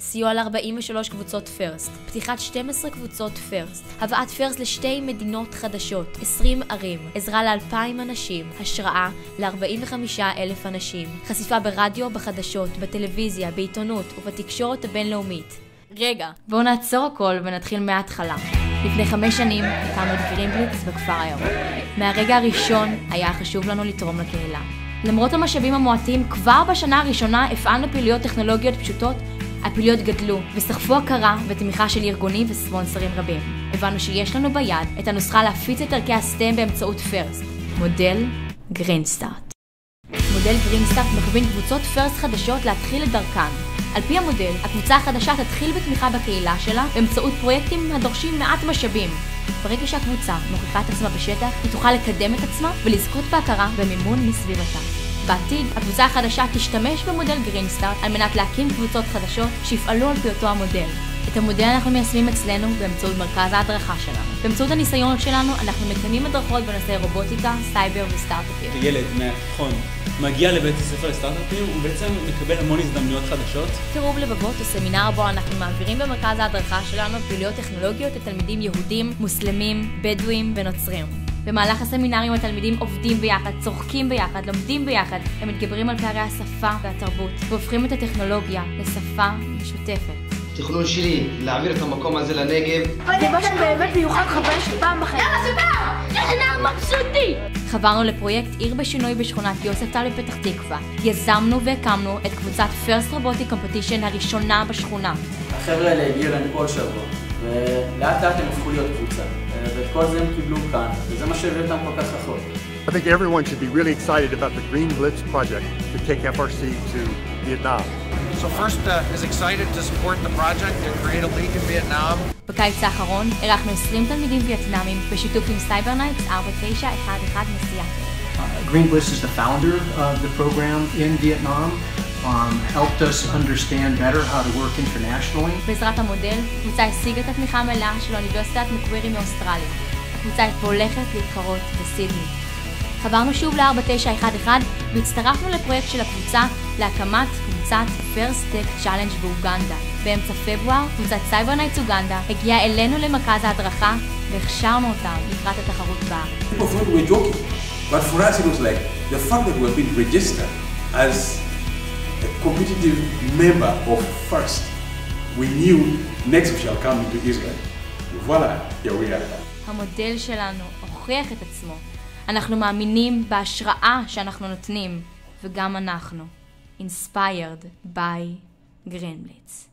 סיוע ל-43 קבוצות פרסט, פתיחת 12 קבוצות פרסט, הבאת פרסט לשתי מדינות חדשות, 20 ערים, עזרה ל-2,000 אנשים, השראה ל-45 אלף אנשים, חשיפה ברדיו, בחדשות, בטלוויזיה, בעיתונות ובתקשורת הבינלאומית. רגע, בואו נעצור הכל ונתחיל מההתחלה. לפני חמש שנים הקמנו את גרינבליץ בכפר הירוק. מהרגע הראשון היה חשוב לנו לתרום לקהילה. למרות המשאבים המועטים, כבר בשנה הראשונה הפעלנו פעילויות טכנולוגיות פשוטות הפעילויות גדלו וסחפו הכרה ותמיכה של ארגונים וספונסרים רבים. הבנו שיש לנו ביד את הנוסחה להפיץ את ערכי הסטם באמצעות פרסט, מודל גרינסטארט. מודל גרינסטארט מכווין קבוצות פרסט חדשות להתחיל את דרכן. על פי המודל, הקבוצה החדשה תתחיל בתמיכה בקהילה שלה באמצעות פרויקטים הדורשים מעט משאבים. ברגע שהקבוצה מוכיחה את עצמה בשטח, היא תוכל לקדם את עצמה ולזכות בהכרה ומימון מסביבתה. בעתיד, הקבוצה החדשה תשתמש במודל GreenStart על מנת להקים קבוצות חדשות שיפעלו על פי אותו המודל. את המודל אנחנו מיישמים אצלנו באמצעות מרכז ההדרכה שלנו. באמצעות הניסיון שלנו אנחנו מקיימים הדרכות בנושאי רובוטיקה, סייבר וסטארט-אפים. ילד מהתיכון מגיע לבית הספר לסטארט-אפים, הוא בעצם מקבל המון הזדמנויות חדשות. קירוב לבבות הוא סמינר בו אנחנו מעבירים במרכז ההדרכה שלנו פעילויות טכנולוגיות לתלמידים יהודים, מוסלמים, בדואים ונוצרים. במהלך הסמינרים התלמידים עובדים ביחד, צוחקים ביחד, לומדים ביחד, הם מתגברים על פערי השפה והתרבות, והופכים את הטכנולוגיה לשפה משותפת. תכנון שלי להעביר את המקום הזה לנגב. זה משהו באמת מיוחד חוויה של פעם בחיים. יאללה, סבבה! יאללה, מבסוטי! חברנו לפרויקט עיר בשינוי בשכונת יוספטל בפתח תקווה. יזמנו והקמנו את קבוצת First Robotic Competition הראשונה בשכונה. החבר'ה האלה הגיעו אלינו כל שבוע, ולאט לאט הם הפכו להיות קבוצה. ואת כל זה הם קיבלו כאן, וזה מה שהביא אותם כל כך רחוק. I think everyone should be really excited about the Green Blitz project to take FRC to Vietnam. So first uh, is excited to support the project and create a league in Vietnam. בקיץ האחרון אירחנו 20 תלמידים וייטנאמים בשיתוף עם סייברנייטס 4911 נסיעה. Green Bliss is the founder of the program in Vietnam. Um, helped us understand better how to work internationally. בעזרת המודל, הקבוצה השיגה את התמיכה המלאה של אוניברסיטת מקווירי מאוסטרליה. הקבוצה הולכת להתחרות בסידני. חברנו שוב ל-4911 והצטרפנו לפרויקט של הקבוצה להקמת קבוצת FIRST Tech Challenge באוגנדה. באמצע פברואר, קבוצת CyberKnights אוגנדה הגיעה אלינו למרכז ההדרכה והכשרנו אותם לקראת התחרות הבאה. But for us it was like the fact that we have been registered as competitive member of FIRST, we knew next we shall come into Israel. Voila, here we are. המודל שלנו הוכיח את עצמו. אנחנו מאמינים בהשראה שאנחנו נותנים, וגם אנחנו. Inspired by Greenblitz.